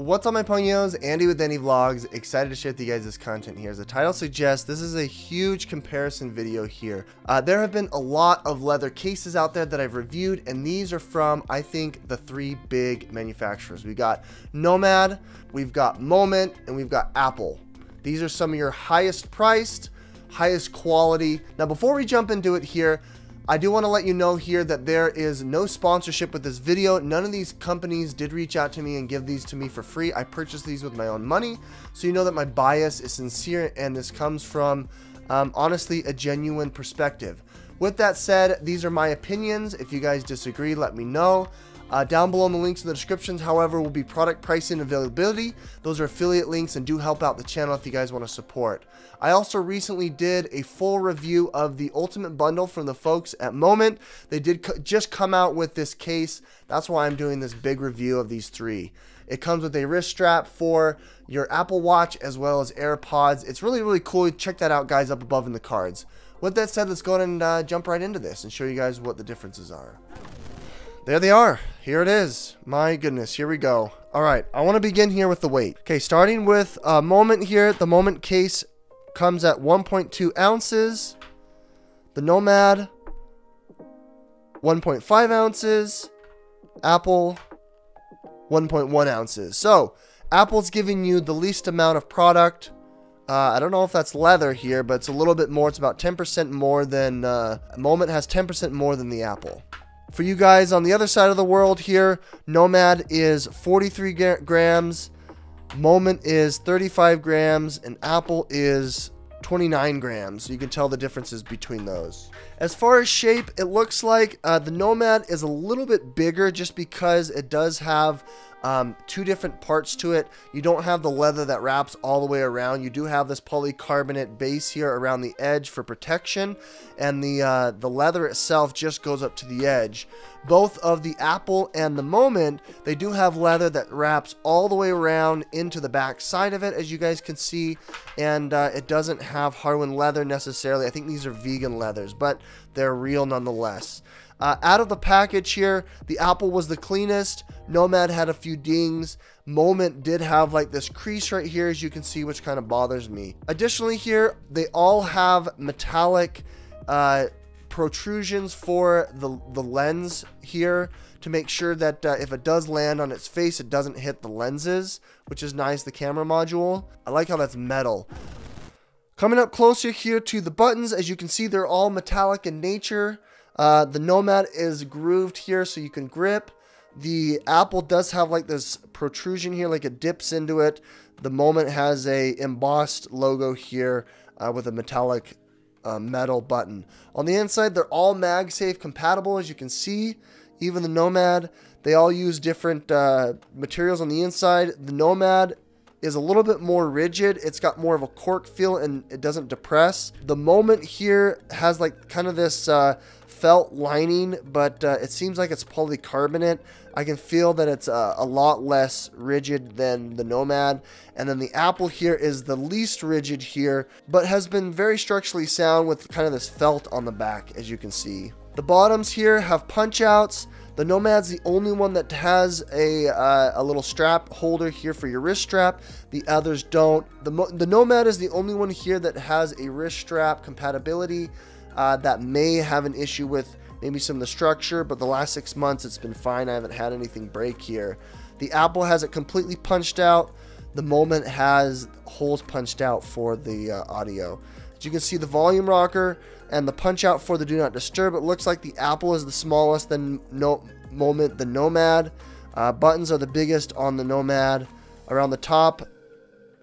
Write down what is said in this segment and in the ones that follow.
What's up my ponios, Andy with Andy Vlogs, excited to share with you guys this content here. As the title suggests, this is a huge comparison video here. Uh, there have been a lot of leather cases out there that I've reviewed, and these are from, I think, the three big manufacturers. We got Nomad, we've got Moment, and we've got Apple. These are some of your highest priced, highest quality. Now before we jump into it here, I do want to let you know here that there is no sponsorship with this video. None of these companies did reach out to me and give these to me for free. I purchased these with my own money. So you know that my bias is sincere and this comes from um, honestly a genuine perspective. With that said, these are my opinions. If you guys disagree, let me know. Uh, down below in the links in the descriptions, however, will be product pricing and availability. Those are affiliate links and do help out the channel if you guys want to support. I also recently did a full review of the Ultimate Bundle from the folks at Moment. They did just come out with this case. That's why I'm doing this big review of these three. It comes with a wrist strap for your Apple Watch as well as AirPods. It's really, really cool. Check that out, guys, up above in the cards. With that said, let's go ahead and uh, jump right into this and show you guys what the differences are. There they are. Here it is. My goodness, here we go. All right, I want to begin here with the weight. Okay, starting with a moment here. The moment case comes at 1.2 ounces. The Nomad, 1.5 ounces. Apple, 1.1 ounces. So, Apple's giving you the least amount of product. Uh, I don't know if that's leather here, but it's a little bit more. It's about 10% more than, uh, Moment has 10% more than the Apple. For you guys on the other side of the world here, Nomad is 43 grams, Moment is 35 grams, and Apple is 29 grams. So you can tell the differences between those. As far as shape, it looks like uh, the Nomad is a little bit bigger just because it does have um, two different parts to it. You don't have the leather that wraps all the way around. You do have this polycarbonate base here around the edge for protection, and the uh, the leather itself just goes up to the edge. Both of the Apple and the Moment, they do have leather that wraps all the way around into the back side of it, as you guys can see, and uh, it doesn't have Horween leather necessarily. I think these are vegan leathers, but they're real nonetheless. Uh, out of the package here, the Apple was the cleanest. Nomad had a few dings. Moment did have like this crease right here, as you can see, which kind of bothers me. Additionally here, they all have metallic uh, protrusions for the, the lens here to make sure that uh, if it does land on its face, it doesn't hit the lenses, which is nice, the camera module. I like how that's metal. Coming up closer here to the buttons, as you can see, they're all metallic in nature. Uh, the Nomad is grooved here so you can grip. The Apple does have like this protrusion here, like it dips into it. The Moment has a embossed logo here uh, with a metallic uh, metal button. On the inside, they're all MagSafe compatible, as you can see. Even the Nomad, they all use different uh, materials on the inside. The Nomad is a little bit more rigid. It's got more of a cork feel and it doesn't depress. The Moment here has like kind of this uh, felt lining, but uh, it seems like it's polycarbonate. I can feel that it's uh, a lot less rigid than the Nomad. And then the Apple here is the least rigid here, but has been very structurally sound with kind of this felt on the back, as you can see. The bottoms here have punch outs. The Nomad's the only one that has a, uh, a little strap holder here for your wrist strap. The others don't. The, the Nomad is the only one here that has a wrist strap compatibility uh, that may have an issue with maybe some of the structure, but the last six months it's been fine. I haven't had anything break here. The Apple has it completely punched out. The Moment has holes punched out for the uh, audio. As you can see, the volume rocker and the punch out for the Do Not Disturb. It looks like the Apple is the smallest than no Moment, the Nomad. Uh, buttons are the biggest on the Nomad. Around the top,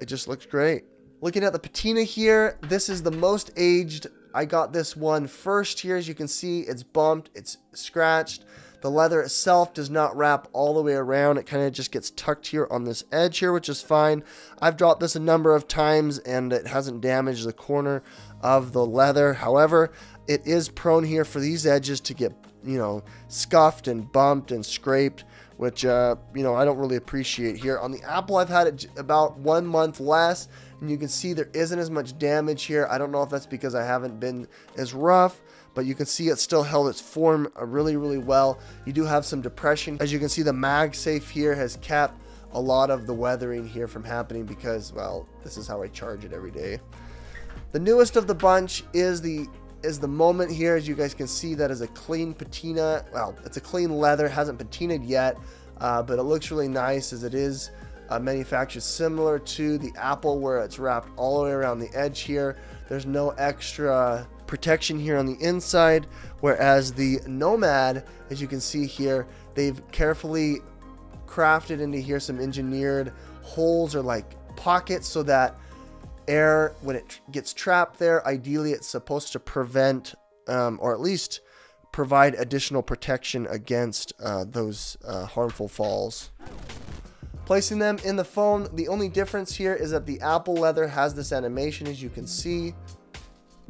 it just looks great. Looking at the patina here, this is the most aged I got this one first here. As you can see, it's bumped, it's scratched. The leather itself does not wrap all the way around. It kind of just gets tucked here on this edge here, which is fine. I've dropped this a number of times and it hasn't damaged the corner of the leather. However, it is prone here for these edges to get, you know, scuffed and bumped and scraped, which, uh, you know, I don't really appreciate here. On the Apple, I've had it about one month less and you can see there isn't as much damage here. I don't know if that's because I haven't been as rough, but you can see it still held its form uh, really, really well. You do have some depression. As you can see, the MagSafe here has kept a lot of the weathering here from happening because, well, this is how I charge it every day. The newest of the bunch is the is the moment here as you guys can see that is a clean patina well it's a clean leather hasn't patinaed yet uh, but it looks really nice as it is uh, manufactured similar to the apple where it's wrapped all the way around the edge here. There's no extra protection here on the inside whereas the nomad as you can see here they've carefully crafted into here some engineered holes or like pockets so that air when it gets trapped there ideally it's supposed to prevent um, or at least provide additional protection against uh, those uh, harmful falls. Placing them in the phone the only difference here is that the apple leather has this animation as you can see.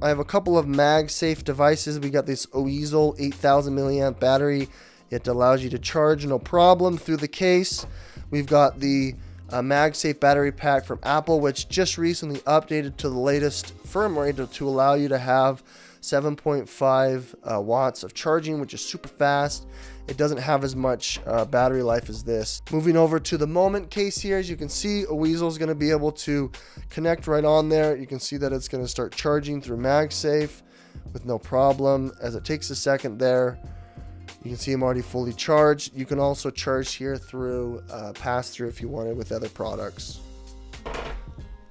I have a couple of MagSafe devices. We got this Oezel 8000 milliamp battery. It allows you to charge no problem through the case. We've got the uh, MagSafe battery pack from Apple, which just recently updated to the latest firmware to, to allow you to have 7.5 uh, watts of charging, which is super fast. It doesn't have as much uh, battery life as this. Moving over to the Moment case here, as you can see, a Weasel is going to be able to connect right on there. You can see that it's going to start charging through MagSafe with no problem as it takes a second there. You can see I'm already fully charged. You can also charge here through uh, pass-through if you wanted with other products.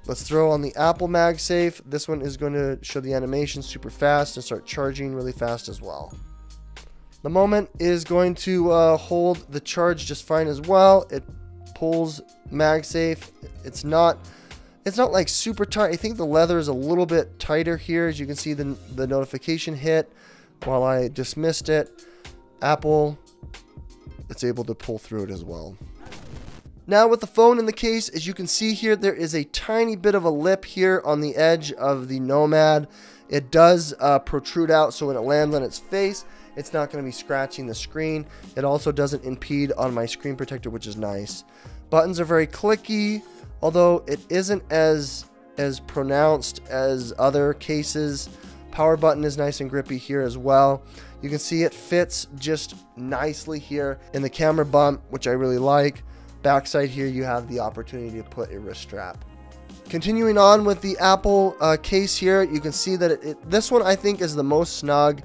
Let's throw on the Apple MagSafe. This one is going to show the animation super fast and start charging really fast as well. The moment is going to uh, hold the charge just fine as well. It pulls MagSafe. It's not it's not like super tight. I think the leather is a little bit tighter here as you can see the, the notification hit while I dismissed it. Apple, it's able to pull through it as well. Now with the phone in the case, as you can see here, there is a tiny bit of a lip here on the edge of the Nomad. It does uh, protrude out, so when it lands on its face, it's not going to be scratching the screen. It also doesn't impede on my screen protector, which is nice. Buttons are very clicky, although it isn't as as pronounced as other cases. Power button is nice and grippy here as well. You can see it fits just nicely here in the camera bump, which I really like. Backside here, you have the opportunity to put a wrist strap. Continuing on with the Apple uh, case here, you can see that it, it, this one I think is the most snug.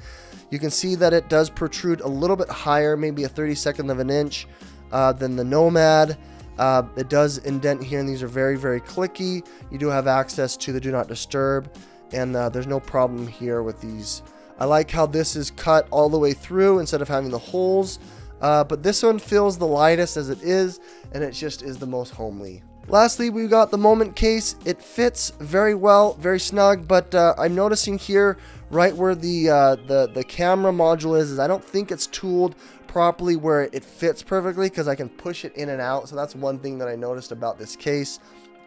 You can see that it does protrude a little bit higher, maybe a 32nd of an inch uh, than the Nomad. Uh, it does indent here, and these are very, very clicky. You do have access to the Do Not Disturb, and uh, there's no problem here with these I like how this is cut all the way through instead of having the holes. Uh, but this one feels the lightest as it is, and it just is the most homely. Lastly, we've got the Moment case. It fits very well, very snug, but uh, I'm noticing here, right where the, uh, the, the camera module is, is I don't think it's tooled properly where it fits perfectly because I can push it in and out. So that's one thing that I noticed about this case.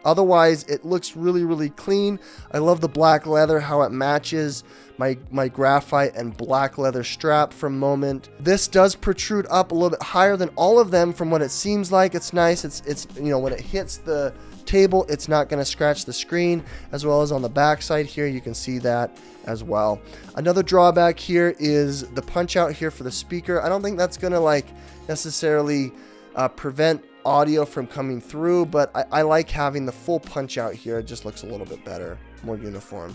Otherwise, it looks really, really clean. I love the black leather, how it matches my, my graphite and black leather strap from Moment. This does protrude up a little bit higher than all of them from what it seems like. It's nice. It's, it's you know, when it hits the table, it's not going to scratch the screen as well as on the back side here. You can see that as well. Another drawback here is the punch out here for the speaker. I don't think that's going to like necessarily uh, prevent audio from coming through, but I, I like having the full punch out here. It just looks a little bit better, more uniform.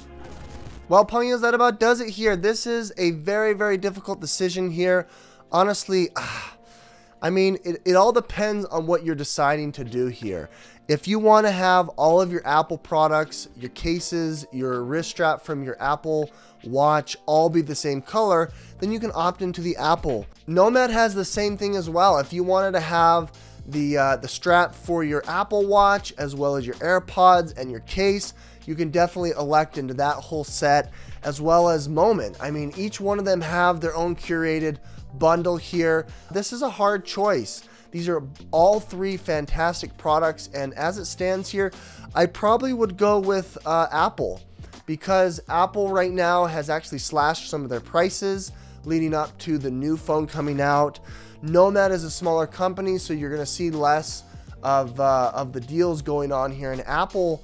Well, Pongios, that about does it here. This is a very, very difficult decision here. Honestly, I mean, it, it all depends on what you're deciding to do here. If you want to have all of your Apple products, your cases, your wrist strap from your Apple watch all be the same color, then you can opt into the Apple. Nomad has the same thing as well. If you wanted to have the, uh, the strap for your Apple Watch as well as your AirPods and your case. You can definitely elect into that whole set as well as Moment. I mean, each one of them have their own curated bundle here. This is a hard choice. These are all three fantastic products, and as it stands here, I probably would go with uh, Apple because Apple right now has actually slashed some of their prices leading up to the new phone coming out. Nomad is a smaller company, so you're going to see less of, uh, of the deals going on here. And Apple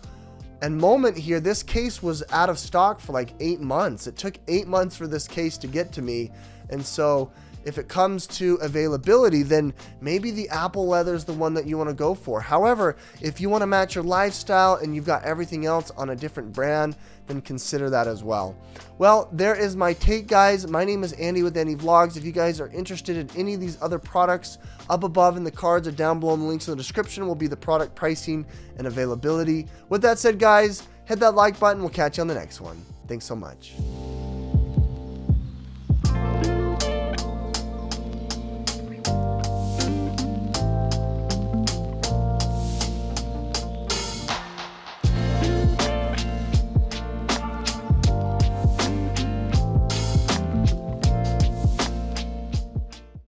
and Moment here, this case was out of stock for like eight months. It took eight months for this case to get to me. And so if it comes to availability, then maybe the apple leather is the one that you want to go for. However, if you want to match your lifestyle and you've got everything else on a different brand, then consider that as well. Well, there is my take, guys. My name is Andy with Andy Vlogs. If you guys are interested in any of these other products, up above in the cards or down below in the links in the description will be the product pricing and availability. With that said, guys, hit that like button. We'll catch you on the next one. Thanks so much.